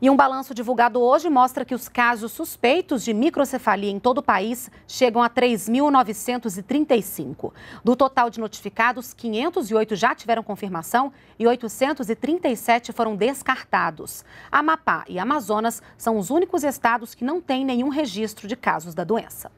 E um balanço divulgado hoje mostra que os casos suspeitos de microcefalia em todo o país chegam a 3.935. Do total de notificados, 508 já tiveram confirmação e 837 foram descartados. Amapá e Amazonas são os únicos estados que não têm nenhum registro de casos da doença.